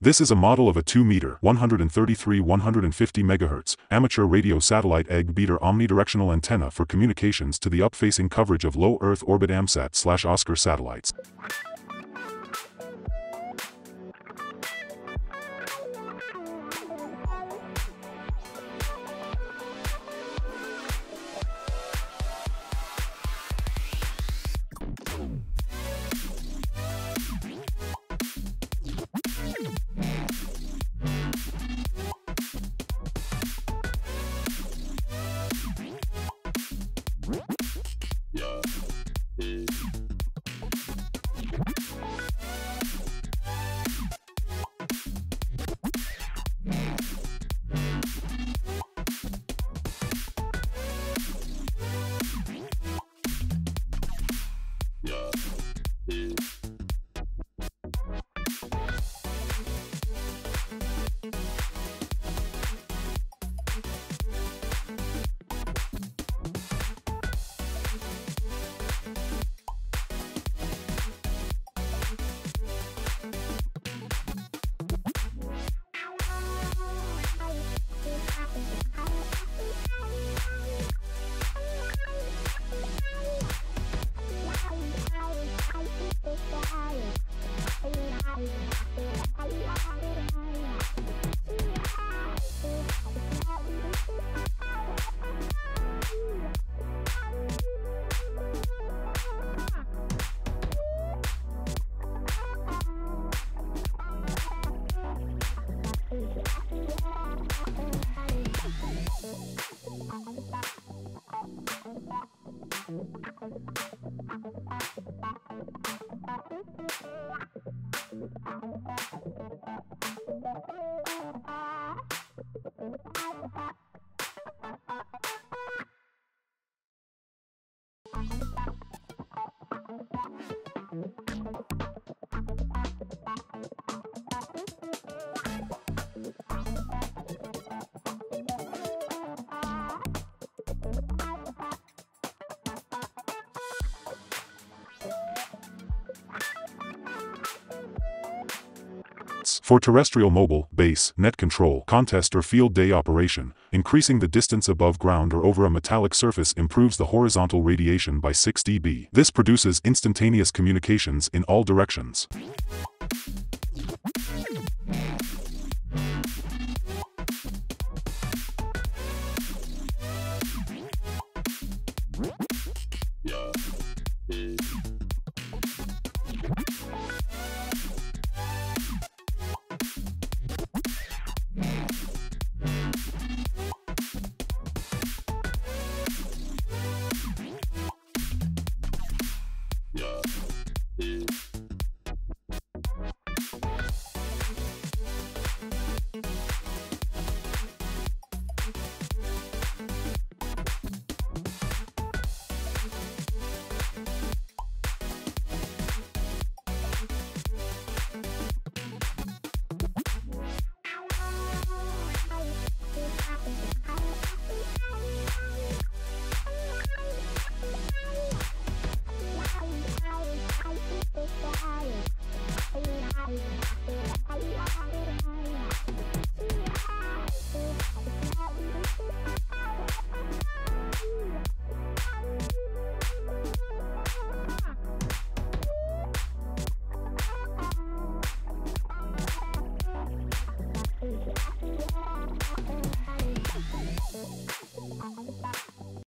This is a model of a 2-meter 133-150 MHz amateur radio satellite egg beater omnidirectional antenna for communications to the up-facing coverage of low Earth orbit AMSAT-Oscar satellites. Thank you. For terrestrial mobile, base, net control, contest or field day operation, increasing the distance above ground or over a metallic surface improves the horizontal radiation by 6 dB. This produces instantaneous communications in all directions.